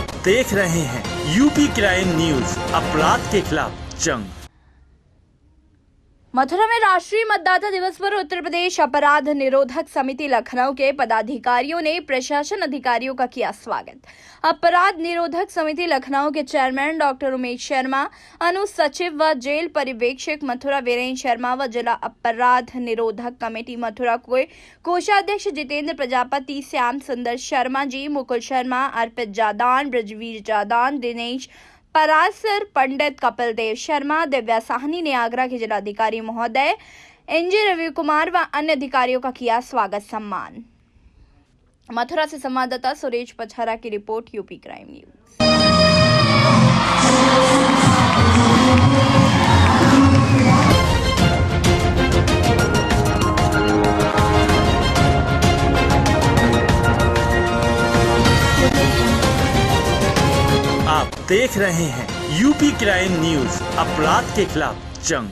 देख रहे हैं यूपी क्राइम न्यूज़ अपराध के खिलाफ जंग। मथुरा में राष्ट्रीय मतदाता दिवस पर उत्तर प्रदेश अपराध निरोधक समिति लखनऊ के पदाधिकारियों ने प्रशासन अधिकारियों का किया स्वागत। अपराध निरोधक समिति लखनऊ के चेयरमैन डॉक्टर उमेश शर्मा अनुसचिव व जेल पर्यवेक्षक मथुरा वीरेन्द्र शर्मा व जिला अपराध निरोधक कमेटी मथुरा के कोषाध्यक्ष जितेंद्र प्रजापति, श्याम सुंदर शर्मा जी, मुकुल शर्मा, अर्पित जादान, ब्रजवीर जादान, दिनेश परासर, पंडित कपिल देव शर्मा, दिव्या साहनी ने आगरा के जिलाधिकारी महोदय, एनजी रवि कुमार व अन्य अधिकारियों का किया स्वागत सम्मान। मथुरा से संवाददाता सुरेश पछारा की रिपोर्ट, यूपी क्राइम न्यूज़। देख रहे हैं यूपी क्राइम न्यूज़ अपराध के खिलाफ जंग।